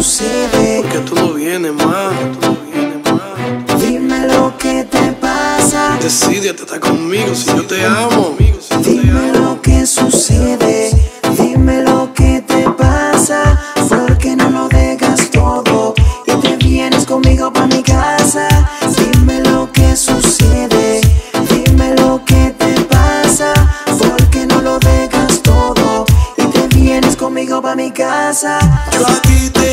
Porque tú no vienes más. Dime lo que te pasa. Decídete estar conmigo si yo te amo. Dime lo que sucede. Dime lo que te pasa. Porque no lo dejas todo y te vienes conmigo para mi casa. Dime lo que sucede. Dime lo que te pasa. Porque no lo dejas todo y te vienes conmigo para mi casa. Yo a ti te